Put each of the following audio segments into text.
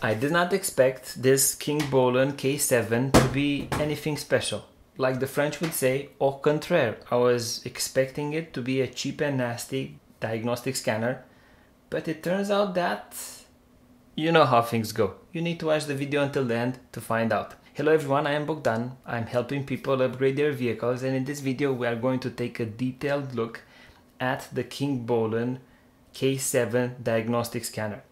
I did not expect this Kingbolen K7 to be anything special. Like the French would say, au contraire, I was expecting it to be a cheap and nasty diagnostic scanner, but it turns out that you know how things go. You need to watch the video until the end to find out. Hello everyone, I am Bogdan. I'm helping people upgrade their vehicles and in this video we are going to take a detailed look at the Kingbolen K7 diagnostic scanner.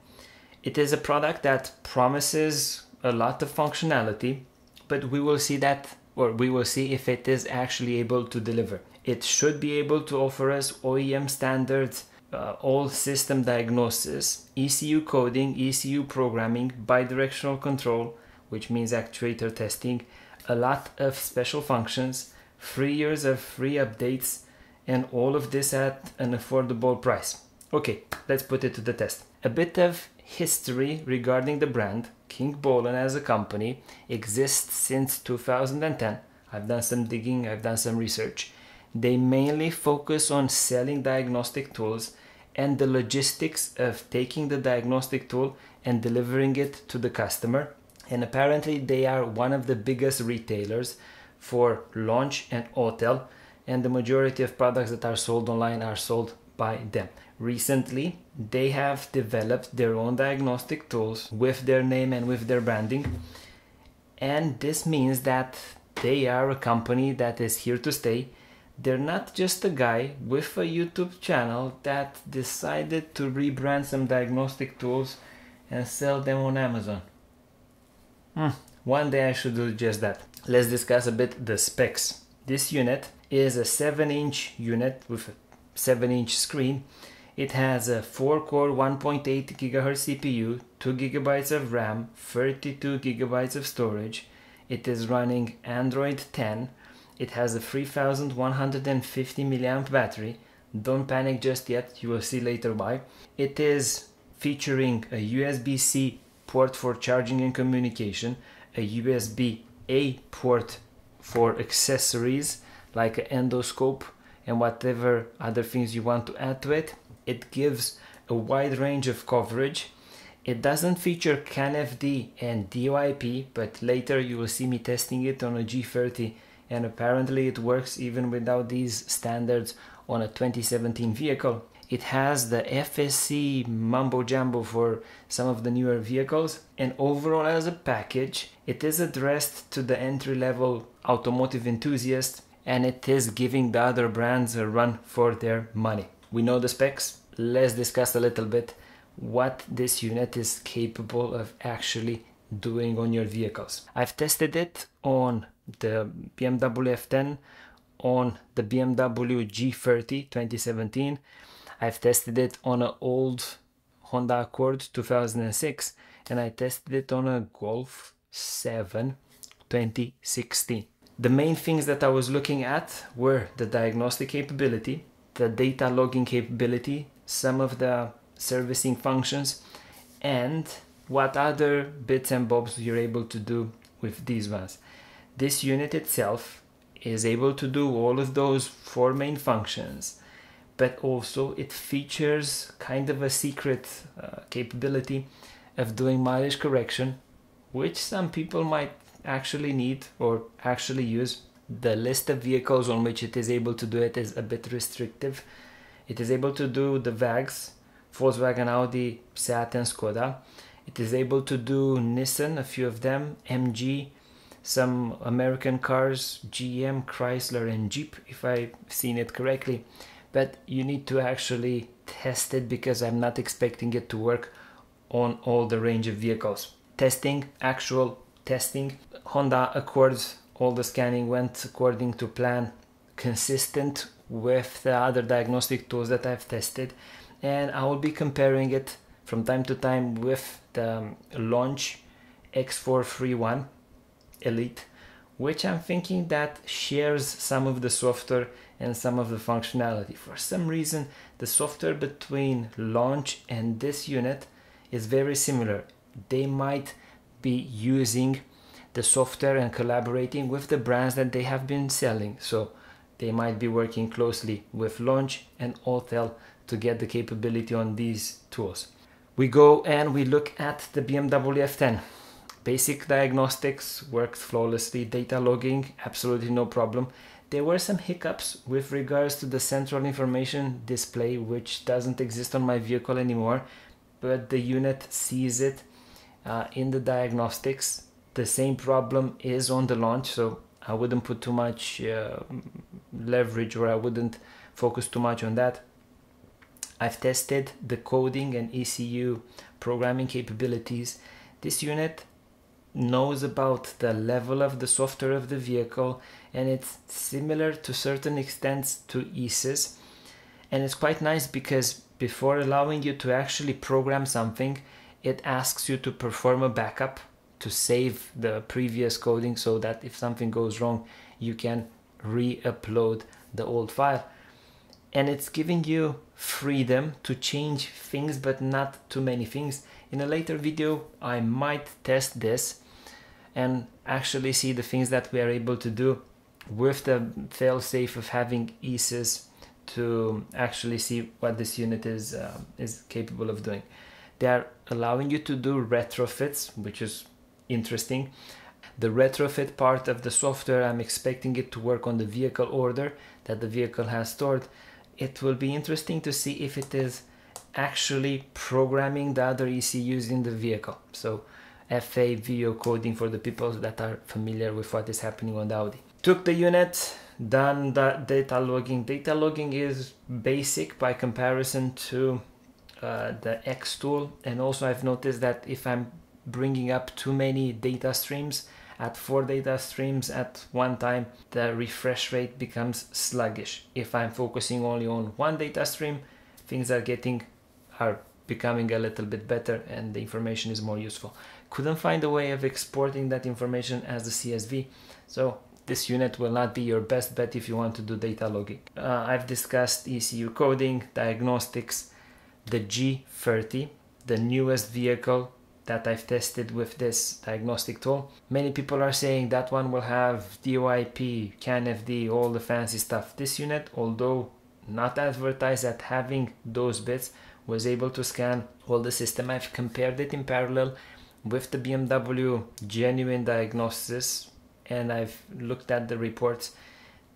It is a product that promises a lot of functionality, but we will see that or we will see if it is actually able to deliver. It should be able to offer us OEM standards uh, all system diagnosis, ECU coding, ECU programming, bidirectional control, which means actuator testing, a lot of special functions, three years of free updates, and all of this at an affordable price. Okay, let's put it to the test. A bit of history regarding the brand. Kingbolen as a company exists since 2010. I've done some digging, I've done some research. They mainly focus on selling diagnostic tools and the logistics of taking the diagnostic tool and delivering it to the customer. And apparently, they are one of the biggest retailers for launch and Autel, and the majority of products that are sold online are sold by them. Recently, they have developed their own diagnostic tools with their name and with their branding, and this means that they are a company that is here to stay they're not just a guy with a YouTube channel that decided to rebrand some diagnostic tools and sell them on Amazon. Hmm. One day I should do just that. Let's discuss a bit the specs. This unit is a 7 inch unit with a 7 inch screen. It has a 4 core 1.8 GHz CPU, 2 GB of RAM, 32 GB of storage. It is running Android 10 it has a 3150 milliamp battery. Don't panic just yet, you will see later why. It is featuring a USB-C port for charging and communication, a USB-A port for accessories like an endoscope and whatever other things you want to add to it. It gives a wide range of coverage. It doesn't feature CAN-FD and DOIP, but later you will see me testing it on a G30 and apparently it works even without these standards on a 2017 vehicle. It has the FSC mumbo jumbo for some of the newer vehicles, and overall, as a package, it is addressed to the entry level automotive enthusiast and it is giving the other brands a run for their money. We know the specs, let's discuss a little bit what this unit is capable of actually doing on your vehicles. I've tested it on the BMW F10 on the BMW G30 2017. I've tested it on an old Honda Accord 2006 and I tested it on a Golf 7 2016. The main things that I was looking at were the diagnostic capability, the data logging capability, some of the servicing functions, and what other bits and bobs you're able to do with these ones. This unit itself is able to do all of those four main functions, but also it features kind of a secret uh, capability of doing mileage correction, which some people might actually need or actually use. The list of vehicles on which it is able to do it is a bit restrictive. It is able to do the VAGs, Volkswagen, Audi, Seat and Skoda. It is able to do Nissan, a few of them, MG, some American cars, GM, Chrysler, and Jeep, if I've seen it correctly. But you need to actually test it because I'm not expecting it to work on all the range of vehicles. Testing, actual testing, Honda Accords, all the scanning went according to plan, consistent with the other diagnostic tools that I've tested, and I will be comparing it from time to time with the um, Launch X431 Elite, which I'm thinking that shares some of the software and some of the functionality. For some reason, the software between launch and this unit is very similar. They might be using the software and collaborating with the brands that they have been selling. So they might be working closely with Launch and Autel to get the capability on these tools. We go and we look at the BMW F10. Basic diagnostics worked flawlessly, data logging, absolutely no problem. There were some hiccups with regards to the central information display, which doesn't exist on my vehicle anymore, but the unit sees it uh, in the diagnostics. The same problem is on the launch, so I wouldn't put too much uh, leverage or I wouldn't focus too much on that. I've tested the coding and ECU programming capabilities. This unit knows about the level of the software of the vehicle and it's similar to certain extents to E-Sys and it's quite nice because before allowing you to actually program something it asks you to perform a backup to save the previous coding so that if something goes wrong you can re-upload the old file and it's giving you freedom to change things but not too many things in a later video I might test this and actually see the things that we are able to do with the fail-safe of having E-Sys to actually see what this unit is uh, is capable of doing. They are allowing you to do retrofits, which is interesting. The retrofit part of the software, I'm expecting it to work on the vehicle order that the vehicle has stored. It will be interesting to see if it is actually programming the other ECUs in the vehicle. So FA coding for the people that are familiar with what is happening on the Audi. Took the unit, done the data logging. Data logging is basic by comparison to uh, the tool. and also I've noticed that if I'm bringing up too many data streams at four data streams at one time the refresh rate becomes sluggish if I'm focusing only on one data stream things are getting are becoming a little bit better and the information is more useful couldn't find a way of exporting that information as a CSV. So this unit will not be your best bet if you want to do data logging. Uh, I've discussed ECU coding, diagnostics, the G30, the newest vehicle that I've tested with this diagnostic tool. Many people are saying that one will have DOIP, CANFD, all the fancy stuff. This unit, although not advertised at having those bits, was able to scan all the system. I've compared it in parallel with the BMW genuine diagnosis and I've looked at the reports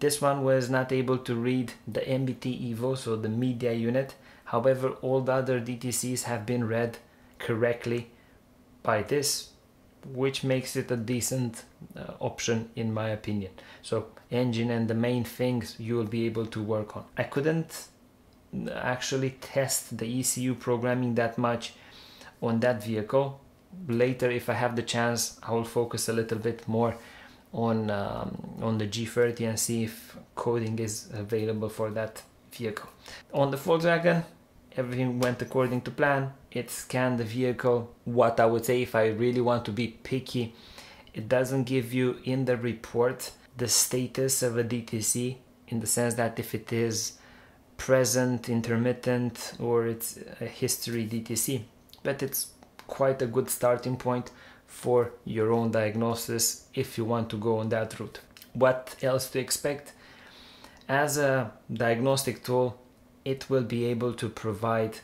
this one was not able to read the MBT Evo so the media unit however all the other DTCs have been read correctly by this which makes it a decent uh, option in my opinion. So engine and the main things you will be able to work on. I couldn't actually test the ECU programming that much on that vehicle. Later if I have the chance I will focus a little bit more on um, on the G30 and see if coding is available for that vehicle. On the Volkswagen everything went according to plan. It scanned the vehicle. What I would say if I really want to be picky it doesn't give you in the report the status of a DTC in the sense that if it is present, intermittent or it's a history DTC but it's quite a good starting point for your own diagnosis if you want to go on that route. What else to expect? As a diagnostic tool, it will be able to provide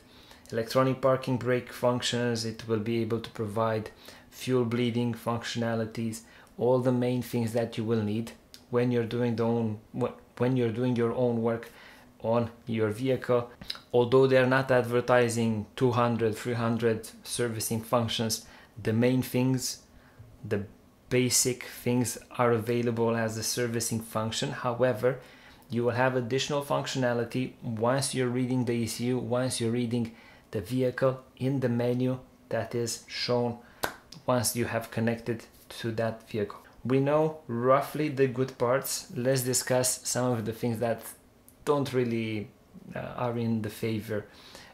electronic parking brake functions, it will be able to provide fuel bleeding functionalities, all the main things that you will need when you're doing the own when you're doing your own work on your vehicle. Although they're not advertising 200, 300 servicing functions, the main things, the basic things are available as a servicing function. However, you will have additional functionality once you're reading the ECU, once you're reading the vehicle in the menu that is shown once you have connected to that vehicle. We know roughly the good parts. Let's discuss some of the things that don't really uh, are in the favor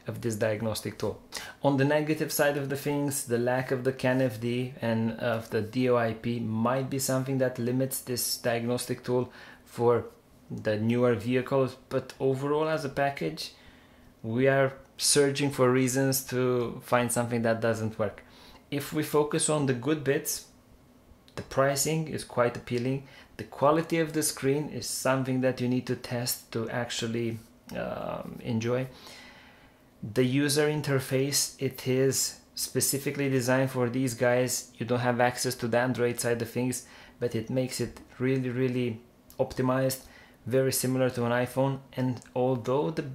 of this diagnostic tool. On the negative side of the things, the lack of the CANFD and of the DOIP might be something that limits this diagnostic tool for the newer vehicles, but overall as a package, we are searching for reasons to find something that doesn't work. If we focus on the good bits, the pricing is quite appealing. The quality of the screen is something that you need to test to actually um, enjoy. the user interface it is specifically designed for these guys you don't have access to the android side of things but it makes it really really optimized very similar to an iphone and although the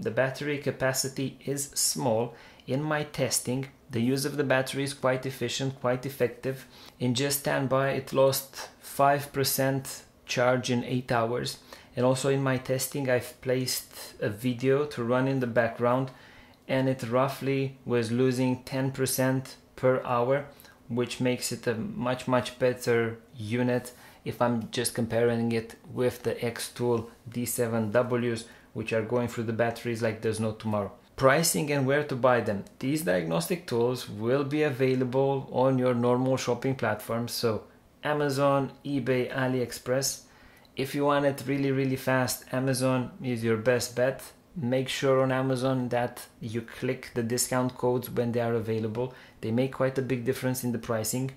the battery capacity is small in my testing the use of the battery is quite efficient quite effective. In just standby it lost 5% charge in 8 hours. And also in my testing I've placed a video to run in the background and it roughly was losing 10% per hour which makes it a much much better unit if I'm just comparing it with the Xtool D7Ws which are going through the batteries like there's no tomorrow. Pricing and where to buy them. These diagnostic tools will be available on your normal shopping platforms so Amazon, eBay, AliExpress. If you want it really really fast, Amazon is your best bet make sure on Amazon that you click the discount codes when they are available. They make quite a big difference in the pricing.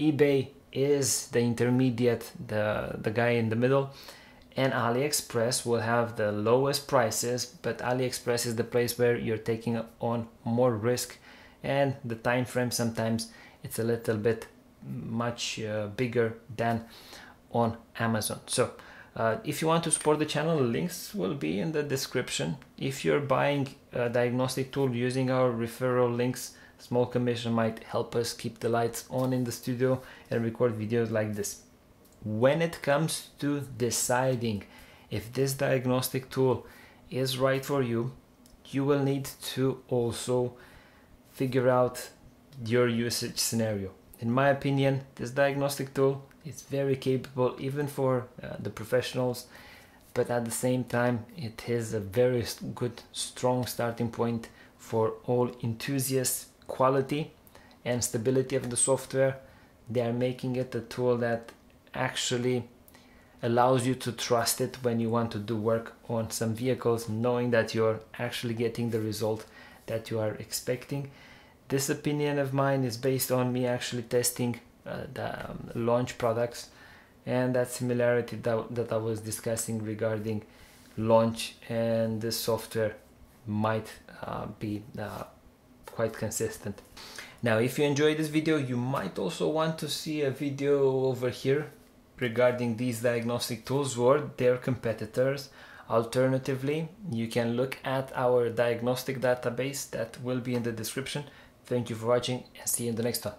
eBay is the intermediate, the, the guy in the middle, and AliExpress will have the lowest prices, but AliExpress is the place where you're taking on more risk and the time frame sometimes it's a little bit much uh, bigger than on Amazon. So uh, if you want to support the channel, links will be in the description. If you're buying a diagnostic tool using our referral links, small commission might help us keep the lights on in the studio and record videos like this. When it comes to deciding if this diagnostic tool is right for you, you will need to also figure out your usage scenario. In my opinion, this diagnostic tool is very capable even for uh, the professionals, but at the same time, it is a very good, strong starting point for all enthusiasts. Quality and stability of the software, they are making it a tool that actually allows you to trust it when you want to do work on some vehicles, knowing that you're actually getting the result that you are expecting. This opinion of mine is based on me actually testing uh, the um, launch products and that similarity that, that I was discussing regarding launch and the software might uh, be uh, quite consistent. Now if you enjoyed this video you might also want to see a video over here regarding these diagnostic tools or their competitors. Alternatively, you can look at our diagnostic database that will be in the description. Thank you for watching and see you in the next one.